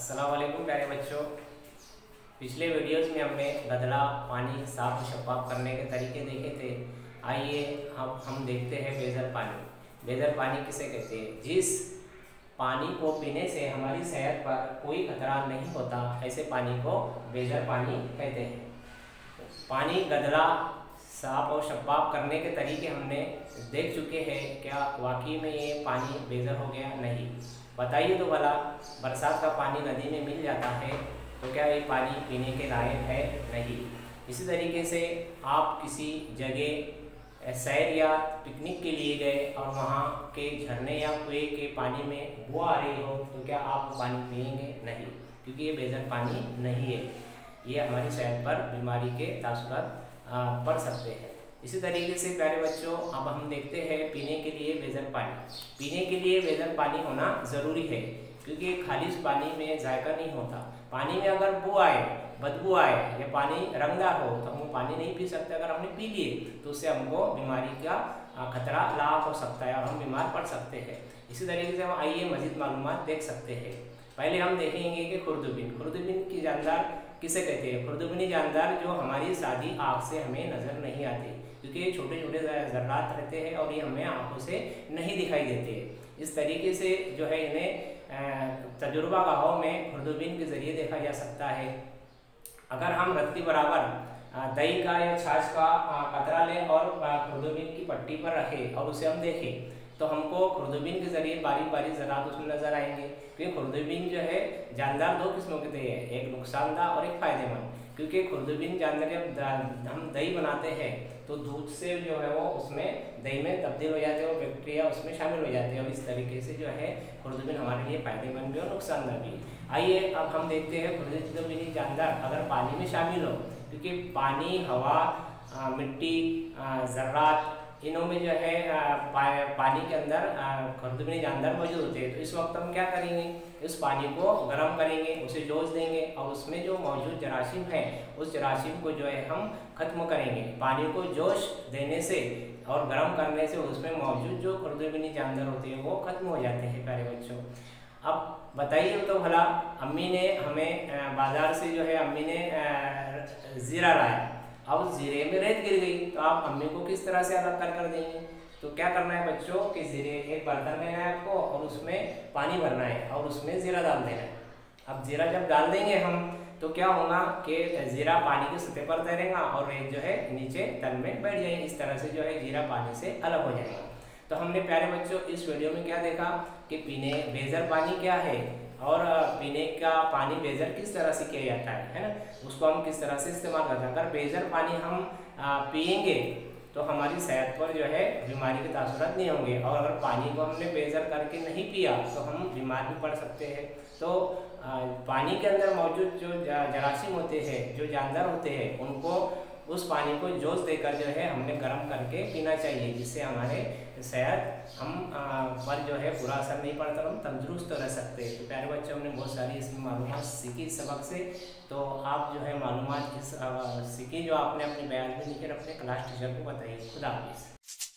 असलम प्यारे बच्चों। पिछले वीडियोस में हमने गदला पानी, साफ़ शफाफ करने के तरीके देखे थे। आइए हम हम देखते हैं बेजर पानी। बेजर पानी किसे कहते हैं? जिस पानी को पीने से हमारी सेहत पर कोई खतरा नहीं होता, ऐसे पानी को बेजर पानी कहते हैं। पानी गदला साफ़ और शफाफ करने के तरीके हमने देख चुके हैं। क्या वाकई में ये पानी बेजर हो गया? नहीं। बताइए तो भला, बरसात का पानी नदी में मिल जाता है तो क्या ये पानी पीने के लायक है? नहीं। इसी तरीके से आप किसी जगह सैर या पिकनिक के लिए गए और वहाँ के झरने या कुएँ के पानी में बुआ आ रही हो तो क्या आप पानी पिएँगे नहीं, क्योंकि ये बेजर पानी नहीं है। ये हमारी सेहत पर बीमारी के तासुरात पड़ सकते हैं। इसी तरीके से प्यारे बच्चों, अब हम देखते हैं पीने के लिए वेजन पानी। पीने के लिए वेजन पानी होना ज़रूरी है, क्योंकि खालिश पानी में जायका नहीं होता। पानी में अगर बू आए, बदबू आए, या पानी रंगदार हो तो हम वो पानी नहीं पी सकते। अगर हमने पी लिए तो उससे हमको बीमारी का खतरा लाभ हो सकता है, और हम बीमार पड़ सकते हैं। इसी तरीके से हम आइए मजीद मालूम देख सकते हैं। पहले हम देखेंगे कि खुर्दबिन खुर्दबिन की जानदार किसे कहते हैं? खुर्दबिनी जानदार जो हमारी सादी आँख से हमें नज़र नहीं आती, क्योंकि ये छोटे छोटे ज़र्रात रहते हैं और ये हमें आँखों से नहीं दिखाई देते। इस तरीके से जो है इन्हें तजुर्बा गाहों में खुर्दबिन के ज़रिए देखा जा सकता है। अगर हम रत्ती बराबर दही का या छाछ का कतरा लें और खुर्दबिन की पट्टी पर रखें और उसे हम देखें। तो हमको खुर्दबिन के ज़रिए बारीक बारीक ज़रात उसमें नज़र आएँगे। क्योंकि खुर्दबिन जो है, जानदार दो किस्मों के दही है, एक नुकसानदाह और एक फ़ायदेमंद। क्योंकि खुर्दबिन जानदार जब हम दही बनाते हैं तो दूध से जो है वो उसमें दही में तब्दील हो जाते हैं और बैक्टीरिया उसमें शामिल हो जाते हैं। और इस तरीके से जो है, खुर्दबिन हमारे लिए फ़ायदेमंद भी और नुकसानदार भी आइए, अब हम देखते हैं खुर्दबिन जानदार, अगर पानी में शामिल हो। क्योंकि पानी, हवा मिट्टी ज़र्रात इनों में जो है पानी के अंदर खुर्दबिनी जानदार मौजूद होते हैं। तो इस वक्त हम क्या करेंगे? इस पानी को गर्म करेंगे, उसे जोश देंगे और उसमें जो मौजूद जरासीम है, उस जरासीम को जो है हम ख़त्म करेंगे। पानी को जोश देने से और गर्म करने से उसमें मौजूद जो खुर्दबिनी जानदार होते हैं, वो ख़त्म हो जाते हैं, प्यारे बच्चों। अब बताइए तो भला, अम्मी ने हमें बाज़ार से जो है, अम्मी ने ज़ीरा लाया। अब ज़ीरे में रेत गिर गई तो आप अम्मी को किस तरह से अलग कर कर देंगे? तो क्या करना है बच्चों कि ज़ीरे एक बर्तन लेना है आपको और उसमें पानी भरना है और उसमें ज़ीरा डाल देना है। अब ज़ीरा जब डाल देंगे हम तो क्या होगा कि ज़ीरा पानी की सतह पर तैरेगा और रेत जो है नीचे तल में बैठ जाएगी। इस तरह से जो है ज़ीरा पानी से अलग हो जाएगा। तो हमने प्यारे बच्चों इस वीडियो में क्या देखा कि पीने बेजर पानी क्या है? और पीने का पानी बेजर किस तरह से किया जाता है है ना? उसको हम किस तरह से इस्तेमाल करते हैं? अगर बेजर पानी हम पियेंगे तो हमारी सेहत पर जो है, बीमारी के तासुरात नहीं होंगे। और अगर पानी को हमने बेजर करके नहीं पिया तो हम बीमार भी पड़ सकते हैं। तो पानी के अंदर मौजूद जो जरासीम होते हैं, जो जानदार होते हैं, उनको उस पानी को जोश देकर जो है हमने गर्म करके पीना चाहिए, जिससे हमारे सेहत, हम पर जो है बुरा असर नहीं पड़ता, हम तंदुरुस्त रह सकते हैं। तो प्यारे बच्चों, हमने बहुत सारी इसमें मालूम सीखी इस सबक से। तो आप जो है मालूम सीखी, जो आपने अपने बयान में लिखे अपने क्लास टीचर को बताइए। खुदा हाफिज़।